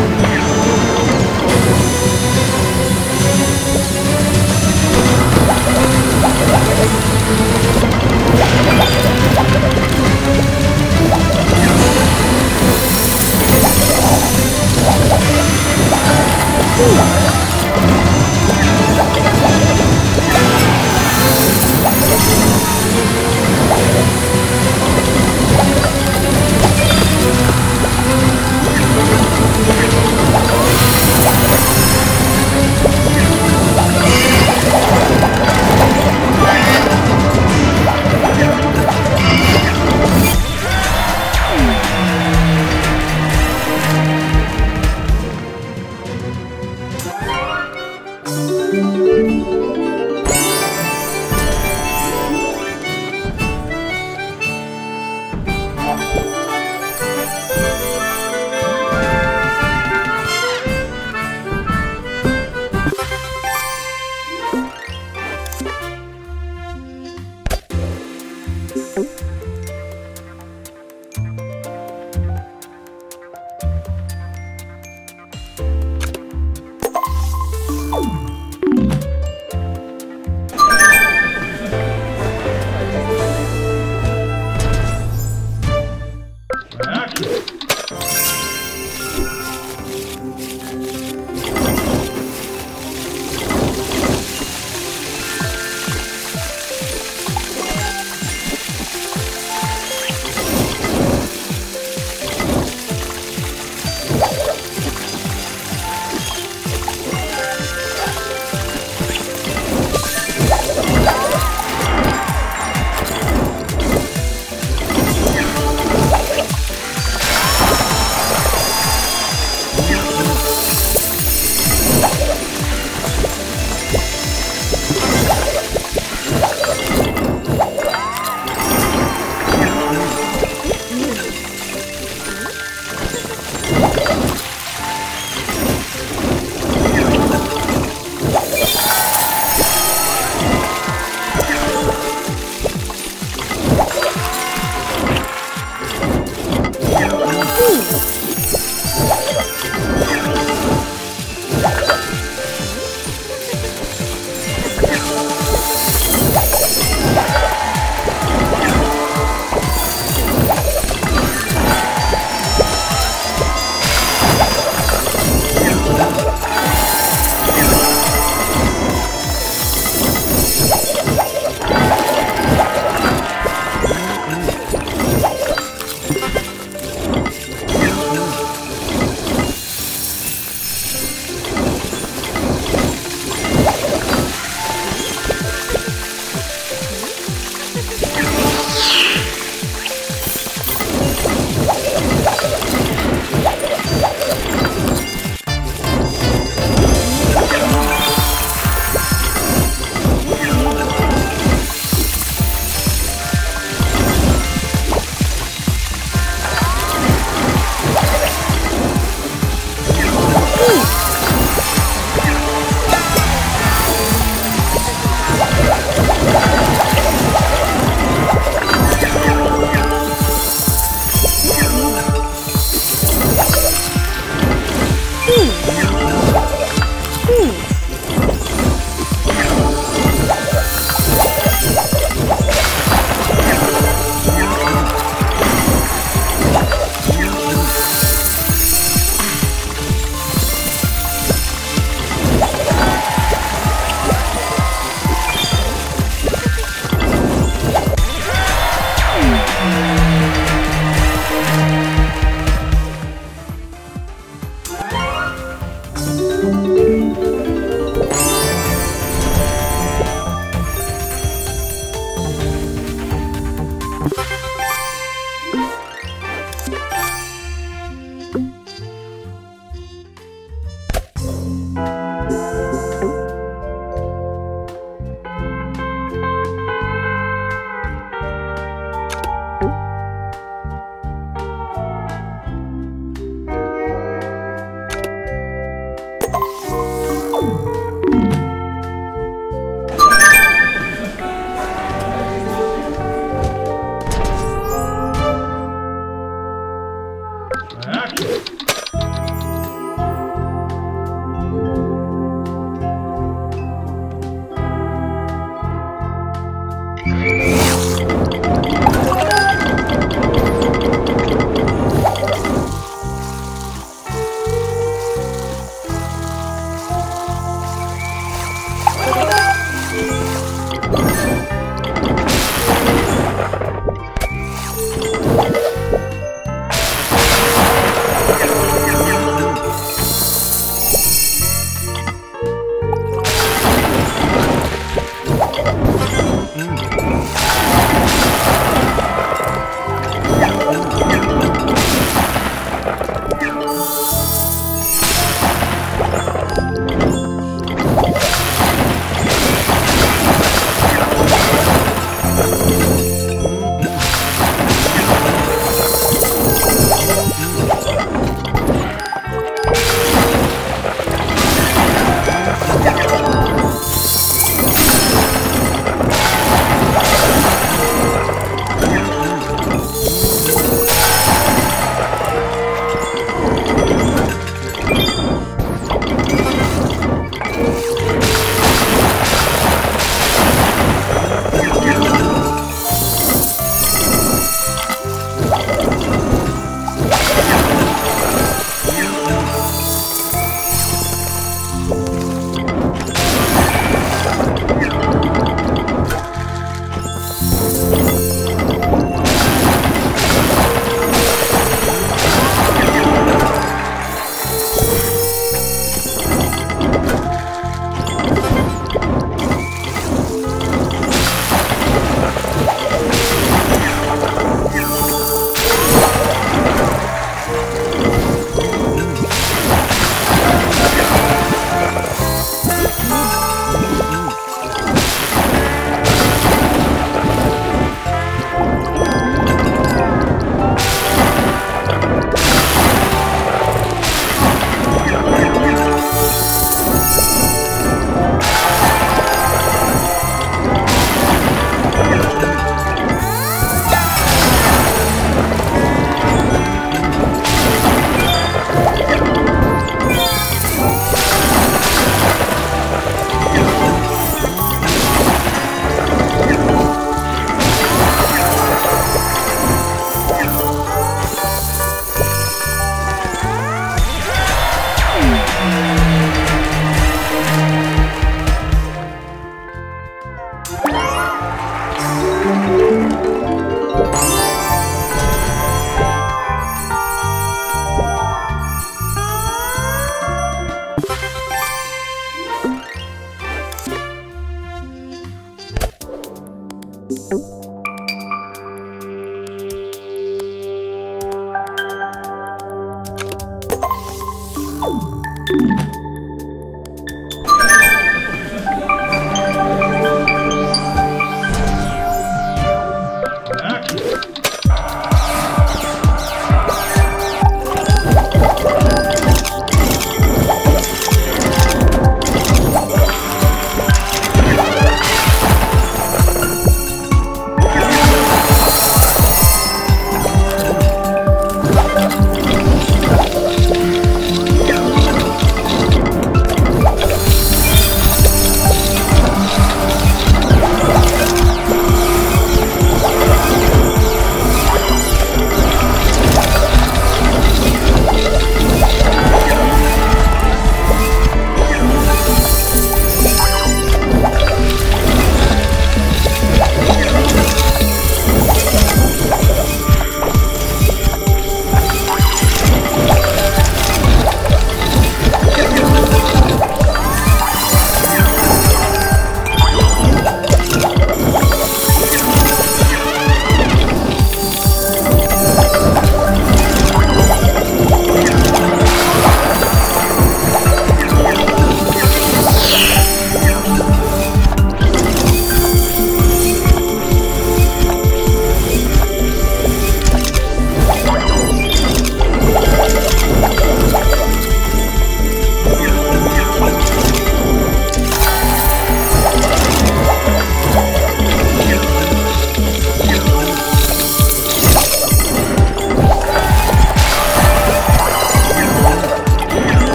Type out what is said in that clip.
Oh, my God.